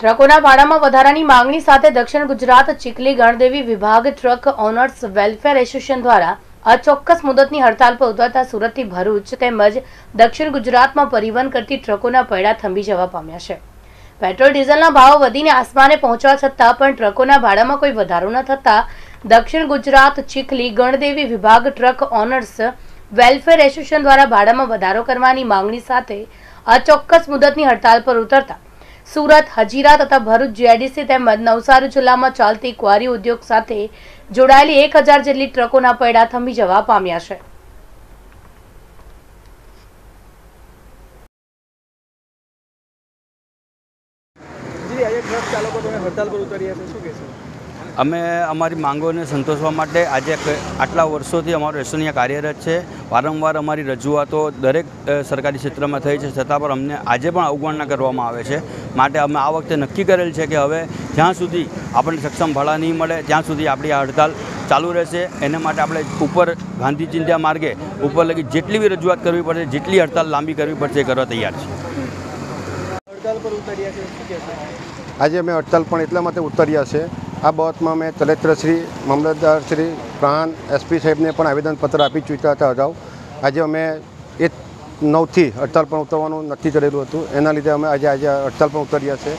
ટ્રકોના ભાડામાં વધારાની માંગણી સાથે દક્ષિણ ગુજરાત ચીખલી ગણદેવી વિભાગ ટ્રક ઓનર્સ વેલફેર એસોસિએશન દ્વારા અચોક્કસ મુદતની હડતાલ પર ઉતરતા સુરતથી ભરૂચ તેમજ દક્ષિણ ગુજરાતમાં પરિવહન કરતી ટ્રકોના પૈડા થંભી જવા પામ્યા છે. પેટ્રોલ ડીઝલના ભાવ વધીને આસમાને પહોંચવા છતાં પણ ટ્રકોના ભાડામાં કોઈ વધારો ન થતાં દક્ષિણ ગુજરાત ચીખલી ગણદેવી વિભાગ ટ્રક ઓનર્સ વેલફેર એસોસિએશન દ્વારા ભાડામાં વધારો કરવાની માંગણી સાથે અચોક્કસ મુદતની હડતાલ પર ઉતરતા સુરત, હજીરા તથા ભરૂચ જીઆઈડીસી તેમજ નવસારી જિલ્લામાં ચાલતી ક્વારી ઉદ્યોગ સાથે જોડાયેલી એક હજાર જેટલી ટ્રકોના પૈડા થંભી જવા પામ્યા છે. હડતાલ પર ઉતર્યા છે. શું કહેશો? અમે અમારી માંગોને સંતોષવા માટે આજે આટલા વર્ષોથી અમારું રેશનિયા કાર્યરત છે. વારંવાર અમારી રજૂઆતો દરેક સરકારી ક્ષેત્રમાં થઈ છે. છતાં પણ અમને આજે પણ અવગણના કરવામાં આવે છે. માટે અમે આ વખતે નક્કી કરેલ છે કે હવે જ્યાં સુધી આપણને સક્ષમ ભાડા નહીં મળે ત્યાં સુધી આપણી આ હડતાલ ચાલુ રહેશે. એને માટે આપણે ઉપર ગાંધી ચિંધ્યા માર્ગે ઉપર લગી જેટલી બી રજૂઆત કરવી પડશે જેટલી હડતાલ લાંબી કરવી પડશે એ કરવા તૈયાર છે હડતાલ પર ઉતર્યા છે. આજે અમે હડતાલ પણ એટલા માટે ઉતર્યા છે આ બાબતમાં મેં કલેક્ટરશ્રી મામલતદારશ્રી પ્રાણ એસપી સાહેબને પણ આવેદનપત્ર આપી ચૂક્યા હતા અગાઉ. આજે અમે એ નવથી હડતાલ પણ ઉતરવાનું નક્કી કરેલું હતું. એના લીધે અમે આજે આજે હડતાલ પણ ઉતર્યા છે.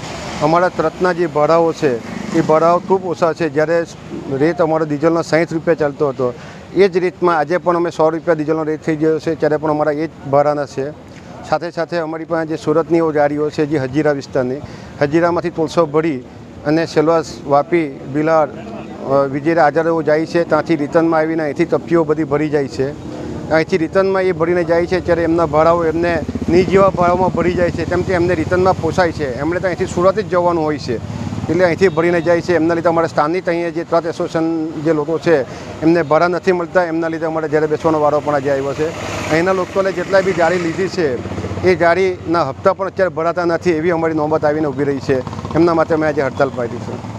અમારા તરતના જે ભાડાઓ છે, એ ભાડાઓ ખૂબ ઓછા છે. જ્યારે રેટ અમારો ડીઝલનો સાહીઠ રૂપિયા ચાલતો હતો, એ જ રીતમાં આજે પણ અમે સો રૂપિયા ડીઝલનો રેટ થઈ ગયો છે. ત્યારે પણ અમારા એ જ ભાડાના છે. સાથે સાથે અમારી પાસે જે સુરતની ગાડીઓ છે, જે હજીરા વિસ્તારની. હજીરામાંથી તોલસો ભરી અને સેલવાસ વાપી, બિલાડ વિજેરા આજારો જાય છે. ત્યાંથી રિટર્નમાં આવીને અહીંથી તપકીઓ બધી ભરી જાય છે. અહીંથી રિટર્નમાં એ ભરીને જાય છે ત્યારે એમના ભાડાઓ એમને ની જેવા ભાડાઓમાં ભરી જાય છે તેમ તે એમને રિટર્નમાં પોસાય છે. એમણે તો અહીંથી સુરત જ જવાનું હોય છે. એટલે અહીંથી ભરીને જાય છે. એમના લીધે અમારે સ્થાનિક અહીંયા જે ત્રાત એસોસિએશન જે લોકો છે, એમને ભાડા નથી મળતા. એમના લીધે અમારે જ્યારે બેસવાનો વારો પણ આજે આવ્યો છે. અહીંના લોકોને જેટલા બી ગાડી લીધી છે એ ગાડીના હપ્તા પણ અત્યારે ભરાતા નથી એવી અમારી નોબત આવીને ઊભી રહી છે. એમના માટે અમે આજે હડતાલ પાડી છે